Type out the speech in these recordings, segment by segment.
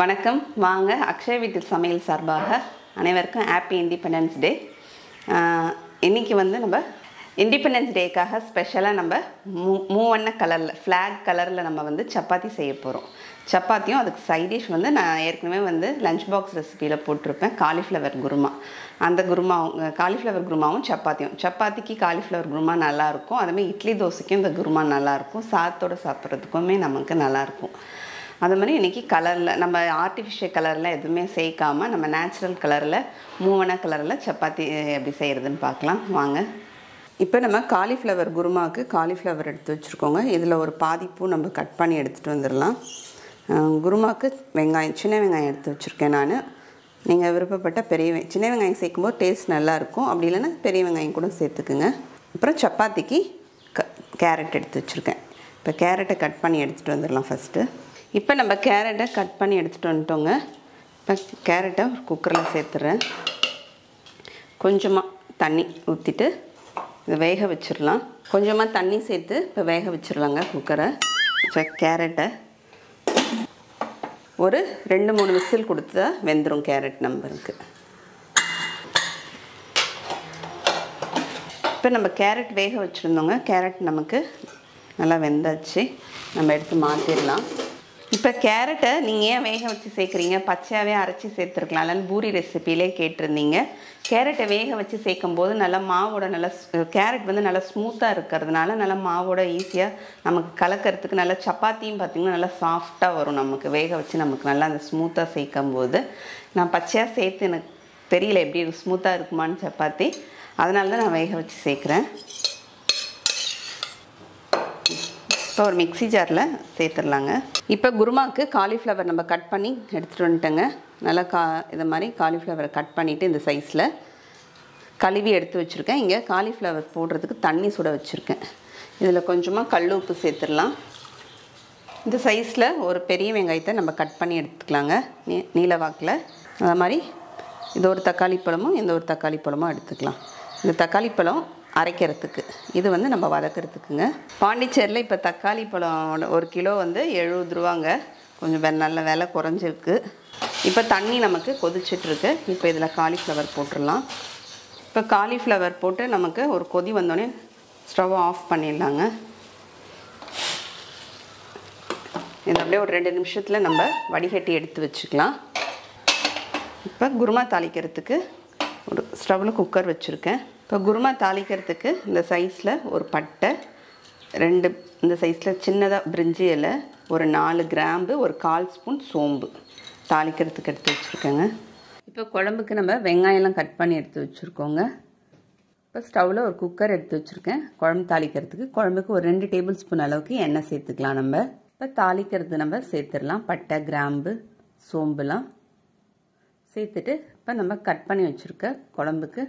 வணக்கம். வாங்க அக்ஷய வீட்டு சமையல் சார்பாக அனைவருக்கும் ஹாப்பி இண்டிபெண்டன்ஸ் டே இன்றைக்கி வந்து நம்ம இண்டிபெண்டன்ஸ் டேக்காக ஸ்பெஷலாக நம்ம மூ மூவண்ண கலரில் ஃப்ளாக் கலரில் நம்ம வந்து சப்பாத்தி செய்ய போகிறோம் சப்பாத்தியும் அதுக்கு சைட் டிஷ் வந்து நான் ஏற்கனவே வந்து லஞ்ச் பாக்ஸ் ரெசிபியில் போட்டிருப்பேன் காலிஃப்ளவர் குருமா. அந்த குருமாவும் காலிஃப்ளவர் குருமாவும் சப்பாத்தியும். சப்பாத்திக்கு காலிஃப்ளவர் குருமா நல்லாயிருக்கும் அதுமாதிரி இட்லி தோசைக்கும் இந்த குருமா நல்லாயிருக்கும் சாத்தோடு சாப்பிட்றதுக்குமே நமக்கு நல்லாயிருக்கும் அது மாதிரி இன்றைக்கி கலரில் நம்ம ஆர்டிஃபிஷியல் கலரில் எதுவுமே சேர்க்காம நம்ம நேச்சுரல் கலரில் மூவன கலரில் சப்பாத்தி எப்படி செய்கிறதுன்னு பார்க்கலாம். வாங்க. இப்போ நம்ம காலிஃப்ளவர் குருமாவுக்கு காலிஃப்ளவர் எடுத்து வச்சுருக்கோங்க. இதில் ஒரு பாதிப்பூ நம்ம கட் பண்ணி எடுத்துகிட்டு வந்துடலாம். குருமாவுக்கு வெங்காயம் சின்ன வெங்காயம் எடுத்து வச்சுருக்கேன் நான். நீங்கள் விருப்பப்பட்ட பெரிய சின்ன வெங்காயம் சேர்க்கும்போது டேஸ்ட் நல்லாயிருக்கும் அப்படி இல்லைன்னா பெரிய வெங்காயம் கூட சேர்த்துக்குங்க. அப்புறம் சப்பாத்திக்கு க கேரட் எடுத்து வச்சுருக்கேன். இப்போ கேரட்டை கட் பண்ணி எடுத்துகிட்டு வந்துடலாம் ஃபஸ்ட்டு இப்போ நம்ம கேரட்டை கட் பண்ணி எடுத்துகிட்டு வந்துட்டோங்க. இப்போ கேரட்டை ஒரு குக்கரில் சேர்த்துறேன். கொஞ்சமாக தண்ணி ஊற்றிட்டு இதை வேக வச்சிடலாம். கொஞ்சமாக தண்ணி சேர்த்து இப்போ வேக வச்சிடலாங்க குக்கரை. இப்போ கேரட்டை ஒரு ரெண்டு மூணு விசில் கொடுத்தா வெந்துடும் கேரட் நம்பருக்கு. இப்போ நம்ம கேரட் வேக வச்சுருந்தோங்க. கேரட் நமக்கு நல்லா வெந்தாச்சு. நம்ம எடுத்து மாற்றிடலாம் இப்போ கேரட்டை நீங்கள் ஏன் வேக வச்சு சேர்க்குறீங்க? பச்சையாகவே அரைச்சி சேர்த்துருக்கலாம்லன்னு பூரி ரெசிப்பிலே கேட்டிருந்தீங்க. கேரட்டை வேக வச்சு சேர்க்கும் போது நல்லா மாவோட நல்லா கேரட் வந்து நல்லா ஸ்மூத்தாக இருக்கிறதுனால நல்லா மாவோட ஈஸியாக நமக்கு கலக்கிறதுக்கு நல்லா சப்பாத்தியும் பார்த்திங்கன்னா நல்லா சாஃப்டாக வரும் நமக்கு. வேக வச்சு நமக்கு நல்லா அந்த ஸ்மூத்தாக சேர்க்கும் போது நான் பச்சையாக சேர்த்து எனக்கு தெரியல எப்படி ஸ்மூத்தாக இருக்குமான்னு சப்பாத்தி. அதனால தான் நான் வேக வச்சு சேர்க்குறேன். இப்போ ஒரு மிக்ஸி ஜாரில் சேர்த்துடலாங்க. இப்போ குருமாவுக்கு காலிஃப்ளவர் நம்ம கட் பண்ணி எடுத்துகிட்டு வந்துட்டோங்க. நல்லா கா இது மாதிரி காலிஃப்ளவரை கட் பண்ணிவிட்டு இந்த சைஸில் கழுவி எடுத்து வச்சுருக்கேன். இங்கே காலிஃப்ளவர் போடுறதுக்கு தண்ணி சுட வச்சுருக்கேன். இதில் கொஞ்சமாக கல் உப்பு சேர்த்துடலாம். இந்த சைஸில் ஒரு பெரிய வெங்காயத்தை நம்ம கட் பண்ணி எடுத்துக்கலாங்க. நீ நீல வாக்கில். அது மாதிரி இது ஒரு தக்காளி பழமும் இந்த ஒரு தக்காளி பழமும் எடுத்துக்கலாம். இந்த தக்காளி பழம் அரைக்கிறதுக்கு. இது வந்து நம்ம வதக்கிறதுக்குங்க. பாண்டிச்சேரியில் இப்போ தக்காளி பழம் ஒரு கிலோ வந்து எழுபது ரூபாங்க. கொஞ்சம் வெ- நல்ல விலை குறைஞ்சிருக்கு. இப்போ தண்ணி நமக்கு கொதிச்சிட்ருக்கு. இப்போ இதில் காலிஃப்ளவர் போட்டுடலாம் இப்போ காலிஃப்ளவர் போட்டு நமக்கு ஒரு கொதி வந்தோடனே ஸ்டவ் ஆஃப் பண்ணிடலாங்க. இது அப்படியே ஒரு ரெண்டு நிமிஷத்தில் நம்ம வடிகட்டி எடுத்து வச்சுக்கலாம். இப்போ குருமா தாளிக்கிறதுக்கு ஒரு ஸ்டவ்வில் குக்கர் வச்சுருக்கேன். இப்போ குருமா தாளிக்கிறதுக்கு இந்த சைஸில் ஒரு பட்டை ரெண்டு இந்த சைஸில் சின்னதாக பிரிஞ்சி இலை ஒரு நாலு கிராம்பு ஒரு கால் ஸ்பூன் சோம்பு தாளிக்கிறதுக்கு எடுத்து வச்சுருக்கேங்க. இப்போ குழம்புக்கு நம்ம வெங்காயம்லாம் கட் பண்ணி எடுத்து வச்சுருக்கோங்க. இப்போ ஸ்டவ்வில் ஒரு குக்கர் எடுத்து வச்சுருக்கேன். குழம்பு தாளிக்கிறதுக்கு குழம்புக்கு ஒரு ரெண்டு டேபிள் ஸ்பூன் அளவுக்கு எண்ணெய் சேர்த்துக்கலாம் நம்ம. இப்போ தாளிக்கிறது நம்ம சேர்த்துடலாம். பட்டை கிராம்பு சோம்புலாம் சேர்த்துட்டு இப்போ நம்ம கட் பண்ணி வச்சுருக்க குழம்புக்கு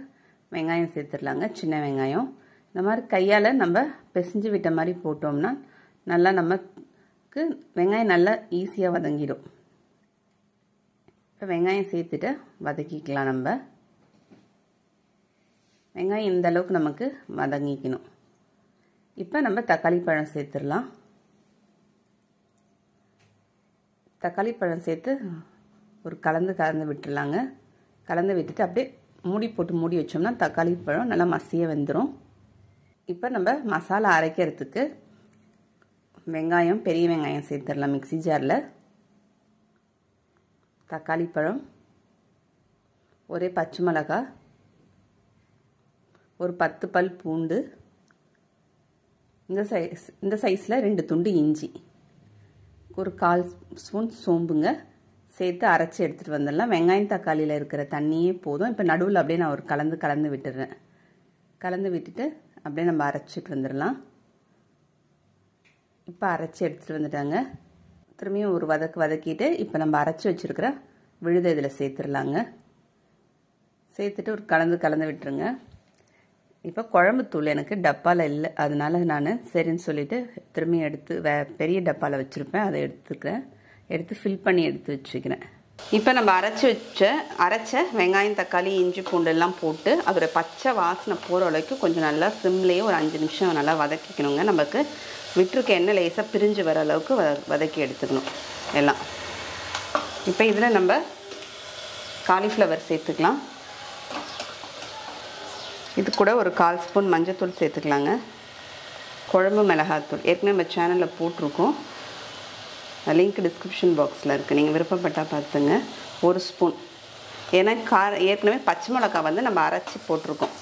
வெங்காயம் சேர்த்துடலாங்க சின்ன வெங்காயம். இந்த மாதிரி கையால் நம்ம பிசைஞ்சு விட்ட மாதிரி போட்டோம்னா நல்லா நமக்கு வெங்காயம் நல்லா ஈஸியாக வதங்கிடும். இப்போ வெங்காயம் சேர்த்துட்டு வதக்கிக்கலாம் நம்ம. வெங்காயம் இந்த அளவுக்கு நமக்கு வதங்கிக்கணும். இப்போ நம்ம தக்காளி பழம் சேர்த்துடலாம். தக்காளி பழம் சேர்த்து ஒரு கலந்து கலந்து விட்டுடலாங்க. கலந்து விட்டுட்டு அப்படியே மூடி போட்டு மூடி வச்சோம்னா தக்காளி பழம் நல்லா மசிய வெந்துடும் இப்போ நம்ம மசாலா அரைக்கிறதுக்கு வெங்காயம் பெரிய வெங்காயம் சேர்த்துடலாம் மிக்ஸி ஜாரில். தக்காளி பழம் ஒரே பச்சை மிளகா ஒரு பத்து பல் பூண்டு இந்த சைஸ் இந்த சைஸில் ரெண்டு துண்டு இஞ்சி ஒரு கால் ஸ்பூன் சோம்புங்க. சேர்த்து அரைச்சி எடுத்துகிட்டு வந்துடலாம். வெங்காயம் தக்காளியில் இருக்கிற தண்ணியே போதும். இப்போ நடுவில் அப்படியே நான் ஒரு கலந்து கலந்து விட்டுடுறேன் கலந்து விட்டுட்டு அப்படியே நம்ம அரைச்சிட்டு வந்துடலாம். இப்போ அரைச்சி எடுத்துகிட்டு வந்துட்டாங்க. திரும்பியும் ஒரு வதக்கு வதக்கிட்டு இப்போ நம்ம அரைச்சி வச்சுருக்கிற விழுதை இதில் சேர்த்துடலாங்க. சேர்த்துட்டு ஒரு கலந்து கலந்து விட்டுருங்க. இப்போ குழம்புத்தூள் எனக்கு டப்பாவில் இல்லை. அதனால நான் சரின்னு சொல்லிவிட்டு திரும்பி எடுத்து வே பெரிய டப்பாவில் வச்சுருப்பேன். அதை எடுத்துக்கிறேன். எடுத்து ஃபில் பண்ணி எடுத்து வச்சுக்கிறேன். இப்போ நம்ம அரைச்சி வச்ச அரைச்ச வெங்காயம் தக்காளி இஞ்சி பூண்டு எல்லாம் போட்டு அதோடய பச்சை வாசனை போகிற அளவுக்கு கொஞ்சம் நல்லா சிம்லேயே ஒரு அஞ்சு நிமிஷம் நல்லா வதக்கிக்கணுங்க. நமக்கு விட்டுருக்க எண்ணெய் லேசாக பிரிஞ்சு வர அளவுக்கு வ வதக்கி எடுத்துக்கணும் எல்லாம். இப்போ இதில் நம்ம காலிஃப்ளவர் சேர்த்துக்கலாம். இது கூட ஒரு கால் ஸ்பூன் மஞ்சத்தூள் சேர்த்துக்கலாங்க. குழம்பு மிளகாத்தூள். ஏற்கனவே நம்ம சேனலில் போட்டிருக்கோம். லிங்க் டிஸ்கிரிப்ஷன் பாக்ஸில் இருக்குது நீங்கள் விருப்பப்பட்டால் பார்த்துங்க. ஒரு ஸ்பூன். ஏன்னா கார ஏற்கனவே பச்சை மிளகா வந்து நம்ம அரைச்சி போட்டிருக்கோம்.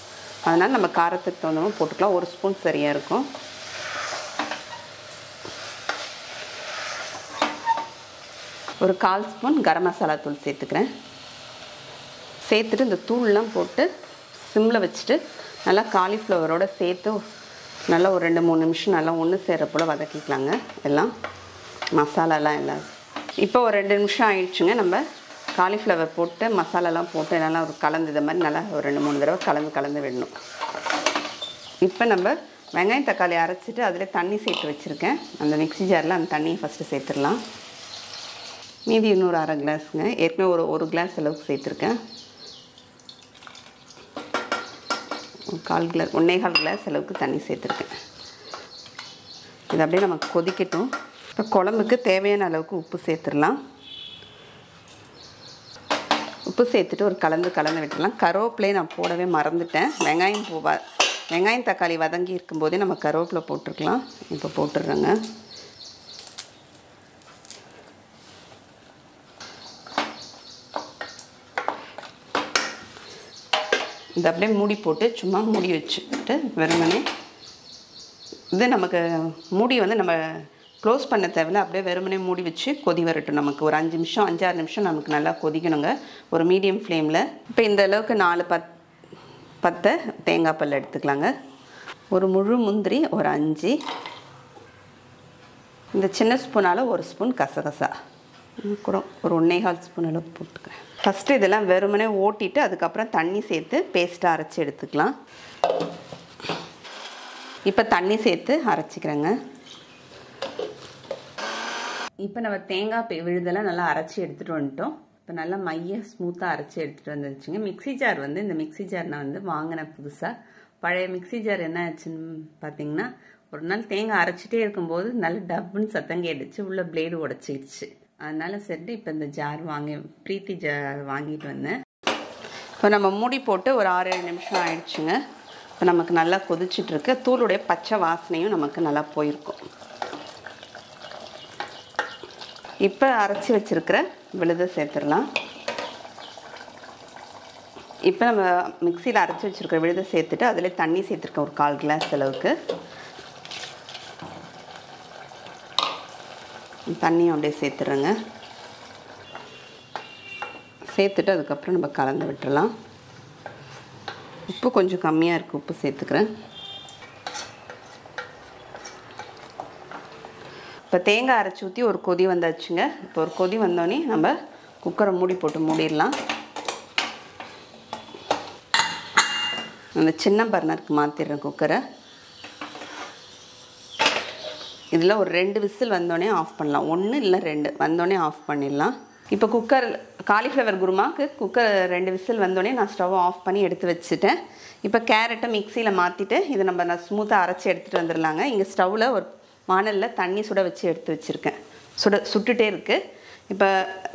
அதனால் நம்ம காரத்துக்கு தகுந்தமாக போட்டுக்கலாம். ஒரு ஸ்பூன் சரியாக இருக்கும். ஒரு கால் ஸ்பூன் கரம் மசாலா தூள் சேர்த்துக்கிறேன். சேர்த்துட்டு இந்த தூள்லாம் போட்டு சிம்மில் வச்சுட்டு நல்லா காலிஃப்ளவரோடு சேர்த்து நல்லா ஒரு ரெண்டு மூணு நிமிஷம் நல்லா ஒன்று சேர்கிற போல் வதக்கிக்கலாங்க. எல்லாம் மசாலாலாம் எல்லாம் இப்போ ஒரு ரெண்டு நிமிஷம் ஆயிடுச்சுங்க. நம்ம காலிஃப்ளவர் போட்டு மசாலாலாம் போட்டு நல்லா ஒரு கலந்து இதை மாதிரி நல்லா ஒரு ரெண்டு மூணு தடவை கலந்து கலந்து விடணும். இப்போ நம்ம வெங்காயம் தக்காளி அரைச்சிட்டு அதில் தண்ணி சேர்த்து வச்சுருக்கேன். அந்த மிக்ஸி ஜாரில் அந்த தண்ணியை ஃபஸ்ட்டு சேர்த்துடலாம். மீதி இன்னொரு அரை கிளாஸுங்க. ஏற்கனவே ஒரு ஒரு கிளாஸ் அளவுக்கு சேர்த்துருக்கேன். கால் கிளாஸ் ஒன்றே கால் கிளாஸ் அளவுக்கு தண்ணி சேர்த்துருக்கேன். இது அப்படியே நமக்கு கொதிக்கட்டும். இப்போ குழம்புக்கு தேவையான அளவுக்கு உப்பு சேர்த்துடலாம். உப்பு சேர்த்துட்டு ஒரு கலந்து கலந்து விட்டுடலாம். கருவேப்பிலையை நான் போடவே மறந்துட்டேன். வெங்காயம் பூ வெங்காயம் தக்காளி வதங்கி இருக்கும்போதே நம்ம கருவேப்பிலை போட்டிருக்கலாம் இப்போ போட்டுடுறேங்க. இது அப்படியே மூடி போட்டு சும்மா மூடி வச்சுட்டு வெறுமனே இது நமக்கு மூடி வந்து நம்ம க்ளோஸ் பண்ண தேவையில்ல அப்படியே வெறுமனே மூடி வச்சு கொதி வரட்டும் நமக்கு. ஒரு அஞ்சு நிமிஷம் அஞ்சாறு நிமிஷம் நமக்கு நல்லா கொதிக்கணுங்க. ஒரு மீடியம் ஃப்ளேமில். இப்போ இந்த அளவுக்கு நாலு பத் பத்தை தேங்காய் பல் எடுத்துக்கலாங்க. ஒரு முழு முந்திரி ஒரு அஞ்சு. இந்த சின்ன ஸ்பூனால் ஒரு ஸ்பூன் கசகசா. கூட ஒரு ஒன்னேகால் ஸ்பூன் அளவு போட்டுக்கிறேன். ஃபஸ்ட்டு இதெல்லாம் வெறுமனே ஓட்டிட்டு அதுக்கப்புறம் தண்ணி சேர்த்து பேஸ்ட்டாக அரைச்சி எடுத்துக்கலாம். இப்போ தண்ணி சேர்த்து அரைச்சிக்கிறேங்க. இப்போ நம்ம தேங்காய் பே விழுதெல்லாம் நல்லா அரைச்சி எடுத்துகிட்டு வந்துட்டோம். இப்போ நல்லா மைய ஸ்மூத்தாக அரைச்சி எடுத்துகிட்டு வந்துருச்சுங்க. மிக்ஸி ஜார் வந்து இந்த மிக்ஸி ஜார் நான் வந்து வாங்கினேன் புதுசாக பழைய மிக்ஸி ஜார் என்ன ஆச்சுன்னு பார்த்தீங்கன்னா ஒரு நாள் தேங்காய் அரைச்சிட்டே இருக்கும்போது நல்ல டப்புன்னு சத்தம் கேட்டுச்சு. உள்ள பிளேடு உடச்சிடுச்சு அதனால சரிட்டு இப்போ இந்த ஜார் வாங்கி ப்ரீத்தி ஜார் வாங்கிட்டு வந்தேன். இப்போ நம்ம மூடி போட்டு ஒரு ஆறு ஏழு நிமிஷம் ஆயிடுச்சுங்க. இப்போ நமக்கு நல்லா கொதிச்சிட்ருக்கு தூளுடைய பச்சை வாசனையும் நமக்கு நல்லா போயிருக்கும். இப்போ அரைச்சி வச்சுருக்கிற விழுதை சேர்த்துடலாம். இப்போ நம்ம மிக்சியில் அரைச்சி வச்சுருக்கிற விழுதை சேர்த்துட்டு அதில் தண்ணி சேர்த்துருக்கேன் ஒரு கால் கிளாஸ் அளவுக்கு. தண்ணியும் அப்படியே சேர்த்துடுறேங்க. சேர்த்துட்டு அதுக்கப்புறம் நம்ம கலந்து விட்டுடலாம். உப்பு கொஞ்சம் கம்மியாக இருக்குது உப்பு சேர்த்துக்கிறேன். இப்போ தேங்காய் அரைச்சி ஊற்றி ஒரு கொதி வந்தாச்சுங்க. இப்போ ஒரு கொதி வந்தோடனே நம்ம குக்கரை மூடி போட்டு மூடிடலாம். அந்த சின்ன பர்னருக்கு மாற்றிடுறேன் குக்கரை. இதில் ஒரு ரெண்டு விசில் வந்தோடனே ஆஃப் பண்ணலாம். ஒன்று இல்லை ரெண்டு. வந்தோடனே ஆஃப் பண்ணிடலாம். இப்போ குக்கர் காலிஃப்ளவர் குருமாக்கு குக்கர் ரெண்டு விசில் வந்தோடனே நான் ஸ்டவ் ஆஃப் பண்ணி எடுத்து வச்சுட்டேன். இப்போ கேரட்டை மிக்சியில் மாற்றிட்டு இதை நம்ம நான் ஸ்மூத்தாக அரைச்சி எடுத்துகிட்டு வந்துடலாங்க. இங்கே ஸ்டவ்வில் ஒரு வானலில் தண்ணி சுட வச்சு எடுத்து வச்சுருக்கேன். சுட சுட்டுட்டே இருக்குது இப்போ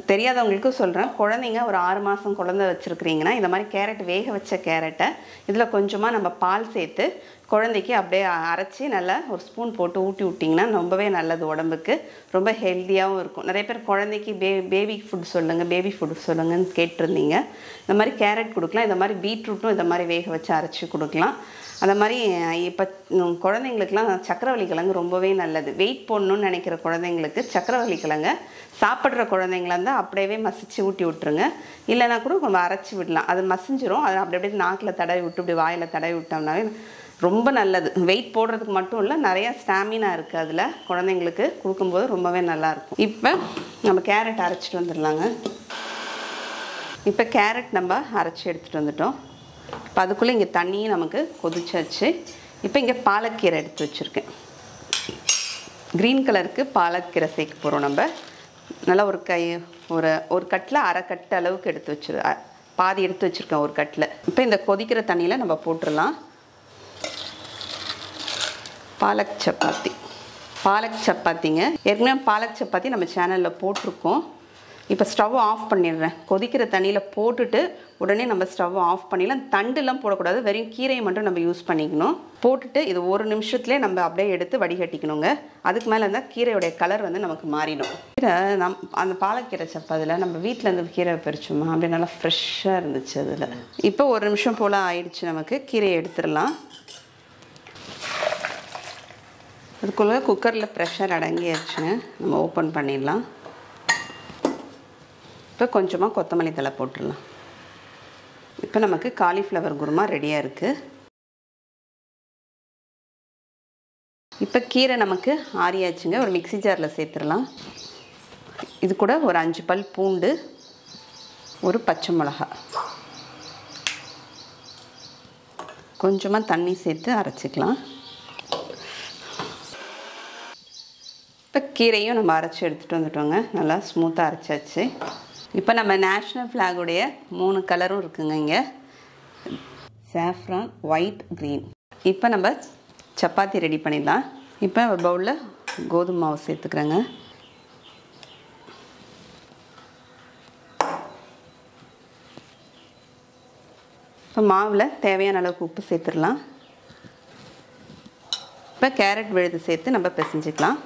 தெரியாதவங்களுக்கும் சொல்கிறேன் குழந்தைங்க ஒரு ஆறு மாதம் குழந்த வச்சுருக்கிறீங்கன்னா இந்த மாதிரி கேரட் வேக வச்ச கேரட்டை இதில் கொஞ்சமாக நம்ம பால் சேர்த்து குழந்தைக்கு அப்படியே அரைச்சி நல்லா ஒரு ஸ்பூன் போட்டு ஊட்டி விட்டிங்கன்னா ரொம்பவே நல்லது உடம்புக்கு. ரொம்ப ஹெல்த்தியாகவும் இருக்கும். நிறைய பேர் குழந்தைக்கு பே பேபி ஃபுட் சொல்லுங்கள் பேபி ஃபுட் சொல்லுங்கன்னு கேட்டிருந்தீங்க. இந்த மாதிரி கேரட் கொடுக்கலாம். இந்த மாதிரி பீட்ரூட்டும் இந்த மாதிரி வேக வச்சு அரைச்சி கொடுக்கலாம். அந்த மாதிரி இப்போ குழந்தைங்களுக்குலாம் சக்கரவள்ளி கிழங்கு ரொம்பவே நல்லது. வெயிட் போடணும்னு நினைக்கிற குழந்தைங்களுக்கு சக்கரவள்ளி கிழங்க சாப்பிட்ற குழந்தைங்களா இருந்தால் அப்படியே மசிச்சு ஊட்டி விட்டுருங்க. இல்லைனா கூட கொஞ்சம் அரைச்சி விடலாம். அது மசிஞ்சிரும். அதை அப்படி அப்படியே நாக்கில் தடவி விட்டு இப்படி வாயில் தடவி விட்டோம்னாவே ரொம்ப நல்லது. வெயிட் போடுறதுக்கு மட்டும் இல்லை நிறையா ஸ்டாமினா இருக்குது அதில். குழந்தைங்களுக்கு கொடுக்கும்போது ரொம்பவே நல்லாயிருக்கும் இப்போ நம்ம கேரட் அரைச்சிட்டு வந்துடலாங்க. இப்போ கேரட் நம்ம அரைச்சி எடுத்துகிட்டு வந்துட்டோம். இப்போ அதுக்குள்ளே இங்கே தண்ணியும் நமக்கு கொதிச்சாச்சு. இப்போ இங்கே பாலக்கீரை எடுத்து வச்சுருக்கேன். க்ரீன் கலருக்கு பாலக்கீரை சேர்க்க போகிறோம் நம்ம. நல்லா ஒரு கை ஒரு ஒரு கட்டில் அரை கட்டு அளவுக்கு எடுத்து வச்சிரு பாதி எடுத்து வச்சுருக்கேன் ஒரு கட்டில். இப்போ இந்த கொதிக்கிற தண்ணியில் நம்ம போட்டுடலாம். பாலக் சப்பாத்தி. பாலக் சப்பாத்திங்க. ஏற்கனவே பாலக் சப்பாத்தி நம்ம சேனலில் போட்டிருக்கோம். இப்போ ஸ்டவ் ஆஃப் பண்ணிடுறேன். கொதிக்கிற தண்ணியில் போட்டுட்டு உடனே நம்ம ஸ்டவ் ஆஃப் பண்ணிடலாம். தண்டுலாம் போடக்கூடாது. வெறும் கீரையை மட்டும் நம்ம யூஸ் பண்ணிக்கணும். போட்டுட்டு இது ஒரு நிமிஷத்துலேயே நம்ம அப்படியே எடுத்து வடிகட்டிக்கணுங்க. அதுக்கு மேலே இருந்தால் கீரையோடைய கலர் வந்து நமக்கு மாறிடும். கீரை நம் அந்த பாலக்கீரை சப்பாத்தியில் நம்ம வீட்டில் இருந்து கீரை பறிச்சோமா? அப்படியே நல்லா ஃப்ரெஷ்ஷாக இருந்துச்சு அதில். இப்போ ஒரு நிமிஷம் போல் ஆயிடுச்சு நமக்கு. கீரையை எடுத்துடலாம். அதுக்குள்ளே குக்கரில் ப்ரெஷர் அடங்கியாச்சுங்க நம்ம ஓப்பன் பண்ணிடலாம். இப்போ கொஞ்சமாக கொத்தமல்லி தழை போட்டுடலாம். இப்போ நமக்கு காலிஃப்ளவர் குருமா ரெடியாக இருக்குது இப்போ கீரை நமக்கு ஆறியாச்சுங்க. ஒரு மிக்ஸி ஜாரில் சேர்த்துடலாம். இது கூட ஒரு அஞ்சு பல் பூண்டு ஒரு பச்சை மிளகா. கொஞ்சமாக தண்ணி சேர்த்து அரைச்சிக்கலாம். இப்போ கீரையும் நம்ம அரைச்சி எடுத்துகிட்டு வந்துட்டோங்க. நல்லா ஸ்மூத்தாக அரைச்சாச்சு. இப்போ நம்ம நேஷ்னல் ஃப்ளாகுடைய மூணு கலரும் இருக்குங்க இங்கே. சாஃப்ரான் ஒயிட் க்ரீன் இப்போ நம்ம சப்பாத்தி ரெடி பண்ணிடலாம். இப்போ ஒரு பவுலில் கோதுமை மாவு சேர்த்துக்கிறேங்க. இப்போ மாவில் தேவையான அளவுக்கு உப்பு சேர்த்துடலாம். இப்போ கேரட் விழுது சேர்த்து நம்ம பிசைஞ்சிக்கலாம்.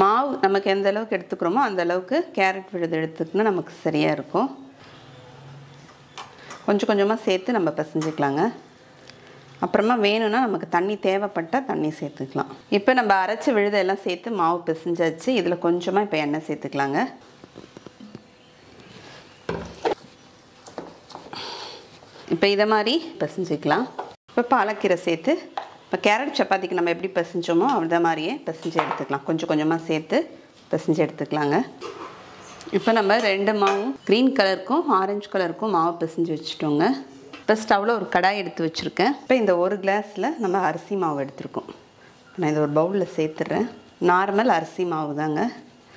மாவு நமக்கு எந்த அளவுக்கு எடுத்துக்கிறோமோ அந்த அளவுக்கு கேரட் விழுது எடுத்துக்கினா நமக்கு சரியாக இருக்கும். கொஞ்சம் கொஞ்சமாக சேர்த்து நம்ம பிசைஞ்சிக்கலாங்க. அப்புறமா வேணும்னா நமக்கு தண்ணி தேவைப்பட்டால் தண்ணி சேர்த்துக்கலாம். இப்போ நம்ம அரைச்சி விழுதெல்லாம் சேர்த்து மாவு பிசைஞ்சாச்சு. இதில் கொஞ்சமாக இப்போ எண்ணெய் சேர்த்துக்கலாங்க. இப்போ இதை மாதிரி பிசைஞ்சிக்கலாம். இப்போ பாலக்கீரை சேர்த்து இப்போ கேரட் சப்பாத்திக்கு நம்ம எப்படி பிசைஞ்சோமோ அந்த மாதிரியே பிசைஞ்சு எடுத்துக்கலாம். கொஞ்சம் கொஞ்சமாக சேர்த்து பிசைஞ்சு எடுத்துக்கலாங்க. இப்போ நம்ம ரெண்டு மாவும் க்ரீன் கலருக்கும் ஆரஞ்சு கலருக்கும் மாவு பிசைஞ்சு வச்சுட்டோங்க. இப்போ ஸ்டவ்வில் ஒரு கடாய் எடுத்து வச்சுருக்கேன். இப்போ இந்த ஒரு கிளாஸில் நம்ம அரிசி மாவு எடுத்துருக்கோம். நான் இதை ஒரு பவுலில் சேர்த்துட்றேன் நார்மல் அரிசி மாவு தாங்க.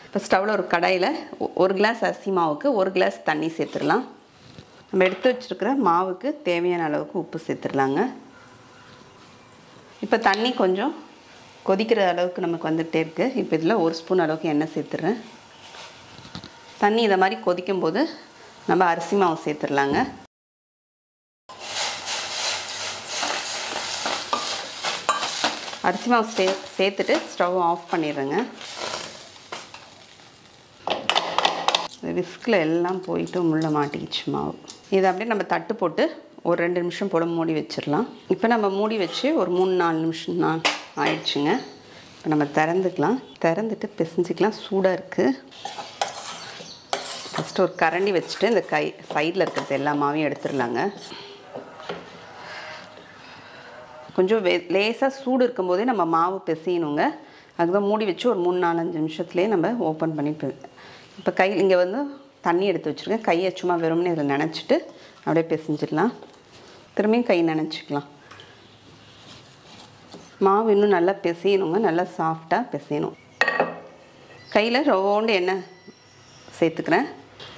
இப்போ ஸ்டவ்வில் ஒரு கடாயில் ஒரு கிளாஸ் அரிசி மாவுக்கு ஒரு கிளாஸ் தண்ணி சேர்த்துடலாம். நம்ம எடுத்து வச்சுருக்கிற மாவுக்கு தேவையான அளவுக்கு உப்பு சேர்த்துடலாங்க. இப்போ தண்ணி கொஞ்சம் கொதிக்கிற அளவுக்கு நமக்கு வந்துகிட்டே இருக்குது இப்போ இதில் ஒரு ஸ்பூன் அளவுக்கு எண்ணெய் சேர்த்துறேன். தண்ணி இதை மாதிரி கொதிக்கும் போது நம்ம அரிசி மாவு சேர்த்துடலாங்க. அரிசி மாவு சே சேர்த்துட்டு ஸ்டவ் ஆஃப் பண்ணிடுறேங்க. விஸ்கில் எல்லாம் போயிட்டு முள்ளே மாட்டிக்கிச்சு மாவு. இதை அப்படியே நம்ம தட்டு போட்டு ஒரு ரெண்டு நிமிஷம் போல் மூடி வச்சிடலாம். இப்போ நம்ம மூடி வச்சு ஒரு மூணு நாலு நிமிஷம் தான் ஆயிடுச்சுங்க. இப்போ நம்ம திறந்துக்கலாம். திறந்துட்டு பிசைஞ்சிக்கலாம். சூடாக இருக்குது ஃபஸ்ட்டு ஒரு கரண்டி வச்சுட்டு இந்த கை சைடில் இருக்கிறது எல்லா மாவையும் எடுத்துடலாங்க. கொஞ்சம் வே லேசாக சூடு இருக்கும்போதே நம்ம மாவு பிசையணுங்க. அதுதான் மூடி வச்சு ஒரு மூணு நாலஞ்சு நிமிஷத்துலேயே நம்ம ஓப்பன் பண்ணி இப்போ கை இங்கே வந்து தண்ணி எடுத்து வச்சுருக்கேன். கையை சும்மா வெறும்னு இதில் நினச்சிட்டு அப்படியே பிசைஞ்சிடலாம். திரும்பியும் கை நினச்சிக்கலாம். மாவு இன்னும் நல்லா பிசையணுங்க. நல்லா சாஃப்டாக பிசையணும். கையில் ரவுண்டு எண்ணெய் சேர்த்துக்கிறேன்.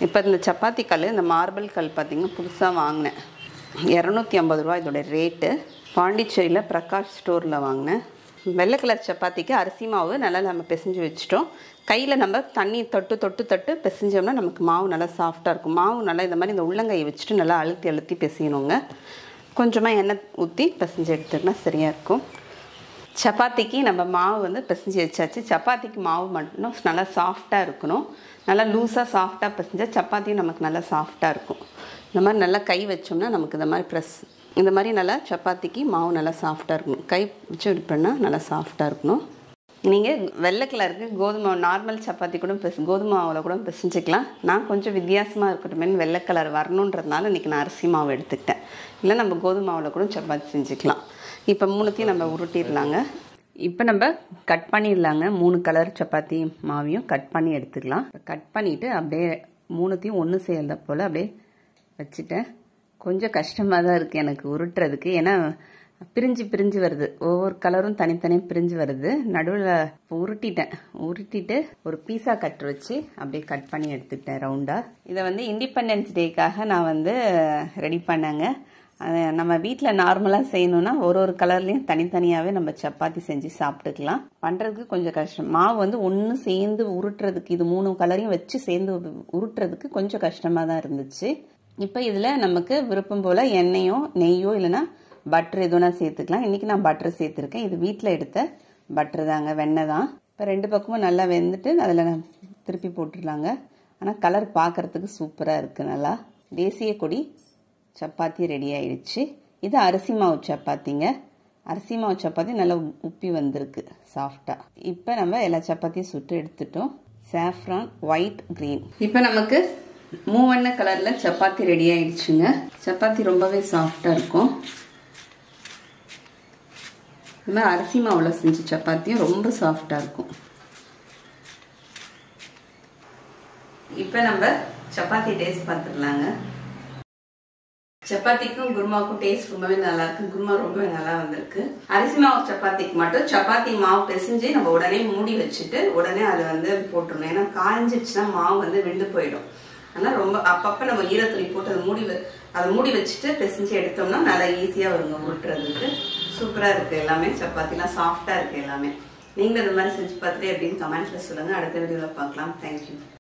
இப்போ இந்த சப்பாத்தி கல் இந்த மார்பிள் கல் பார்த்திங்கன்னா புதுசாக வாங்கினேன். இரநூத்தி ஐம்பது ரூபா இதோட ரேட்டு பாண்டிச்சேரியில் பிரகாஷ் ஸ்டோரில் வாங்கினேன். வெள்ளை கலர் சப்பாத்திக்கு அரிசி மாவு நல்லா நம்ம பிசைஞ்சு வச்சுட்டோம். கையில் நம்ம தண்ணி தொட்டு தொட்டு தொட்டு பிசைஞ்சோம்னா நமக்கு மாவு நல்லா சாஃப்டாக இருக்கும். மாவு நல்லா இந்த மாதிரி இந்த உள்ளங்கையை வச்சுட்டு நல்லா அழுத்தி அழுத்தி பிசையணுங்க. கொஞ்சமாக எண்ணெய் ஊற்றி பிசைஞ்சு எடுத்துக்கினா சரியாக இருக்கும். சப்பாத்திக்கு நம்ம மாவு வந்து பிசைஞ்சு வச்சாச்சு. சப்பாத்திக்கு மாவு மட்டும் நல்லா சாஃப்டாக இருக்கணும். நல்லா லூஸாக சாஃப்டாக பிசைஞ்சால் சப்பாத்தியும் நமக்கு நல்லா சாஃப்டாக இருக்கும். இந்த மாதிரி நல்லா கை வச்சோம்னா நமக்கு இந்த மாதிரி ப்ரெஸ் இந்த மாதிரி நல்லா சப்பாத்திக்கு மாவு நல்லா சாஃப்டாக இருக்கணும். கை வச்சு இப்படி பண்ணால் நல்லா சாஃப்டாக இருக்கணும். நீங்கள் வெள்ளை கலருக்கு கோதுமை நார்மல் சப்பாத்தி கூட பெஸ் கோதுமை மாவில் கூட பிசைஞ்சிக்கலாம். நான் கொஞ்சம் வித்தியாசமாக இருக்கட்டுமேனு வெள்ளை கலர் வரணுன்றதுனால இன்றைக்கி நான் அரிசி மாவு எடுத்துக்கிட்டேன். இல்லை நம்ம கோதுமை மாவில் கூட சப்பாத்தி செஞ்சுக்கலாம். இப்போ மூணுத்தையும் நம்ம உருட்டிடலாங்க. இப்போ நம்ம கட் பண்ணிடலாங்க. மூணு கலர் சப்பாத்தி மாவையும் கட் பண்ணி எடுத்துக்கலாம். கட் பண்ணிவிட்டு அப்படியே மூணுத்தையும் ஒன்று சேர்ந்த போல் அப்படியே வச்சுட்டேன். கொஞ்சம் கஷ்டமாக தான் இருக்குது எனக்கு உருட்டுறதுக்கு. ஏன்னா பிரிஞ்சு பிரிஞ்சு வருது. ஒவ்வொரு கலரும் தனித்தனியாக பிரிஞ்சு வருது. நடுவில் உருட்டிட்டேன். உருட்டிட்டு ஒரு பீஸா கட் வச்சு அப்படியே கட் பண்ணி எடுத்துக்கிட்டேன் ரவுண்டாக இதை வந்து இண்டிபெண்டன்ஸ் டேக்காக நான் வந்து ரெடி பண்ணேங்க. நம்ம வீட்டில் நார்மலாக செய்யணும்னா ஒரு ஒரு கலர்லேயும் தனித்தனியாகவே நம்ம சப்பாத்தி செஞ்சு சாப்பிட்டுக்கலாம். பண்ணுறதுக்கு கொஞ்சம் கஷ்டம். மாவு வந்து ஒன்று சேர்ந்து உருட்டுறதுக்கு இது மூணு கலரையும் வச்சு சேர்ந்து உருட்டுறதுக்கு கொஞ்சம் கஷ்டமாக தான் இருந்துச்சு. இப்போ இதில் நமக்கு விருப்பம் போல் எண்ணெயோ நெய்யோ இல்லைன்னா பட்டர் எதுனா சேர்த்துக்கலாம். இன்றைக்கி நான் பட்டர் சேர்த்துருக்கேன். இது வீட்டில் எடுத்த பட்டர் தாங்க வெண்ணெய் தான். இப்போ ரெண்டு பக்கமும் நல்லா வெந்துட்டு அதில் திருப்பி போட்டுடலாங்க. ஆனால் கலர் பார்க்குறதுக்கு சூப்பராக இருக்குது நல்லா. தேசிய கொடி சப்பாத்தி ரெடி ஆயிடுச்சு. இது அரிசி மாவு சப்பாத்திங்க. அரிசி மாவு சப்பாத்தி நல்லா உப்பி வந்திருக்கு சாஃப்டாக இப்போ நம்ம எல்லா சப்பாத்தியும் சுட்டு எடுத்துட்டோம். சாஃப்ரான் ஒயிட் க்ரீன் இப்போ நமக்கு மூவண்ண கலரில் சப்பாத்தி ரெடி ஆயிடுச்சுங்க. சப்பாத்தி ரொம்பவே சாஃப்டாக இருக்கும். இது மாதிரி அரிசி மாவில் செஞ்ச சப்பாத்தியும் ரொம்ப சாஃப்டாக இருக்கும். இப்போ நம்ம சப்பாத்தி டேஸ்ட் பார்த்துடலாங்க சப்பாத்திக்கும் குருமாவுக்கும் டேஸ்ட் ரொம்பவே நல்லா இருக்கு. குருமா ரொம்பவே நல்லா வந்திருக்கு. அரிசி மாவு சப்பாத்திக்கு மட்டும் சப்பாத்தி மாவு பிசைஞ்சு நம்ம உடனே மூடி வச்சுட்டு உடனே அதை வந்து போட்டுடணும். ஏன்னா காய்ஞ்சிடுச்சுன்னா மாவு வந்து விழுந்து போயிடும். ஆனால் ரொம்ப அப்பப்போ நம்ம ஈரத்துளி போட்டு அதை மூடி அதை மூடி வச்சுட்டு பிசைஞ்சு எடுத்தோம்னா நல்லா ஈஸியாக வருங்க உருட்டுறதுக்கு சூப்பராக இருக்குது எல்லாமே. சப்பாத்திலாம் சாஃப்டாக இருக்குது எல்லாமே. நீங்களும் இந்த மாதிரி செஞ்சு பார்த்துட்டு எப்படின்னு கமெண்ட்ஸில் சொல்லுங்கள் அடுத்த வீடியோவில் பார்க்கலாம். தேங்க்யூ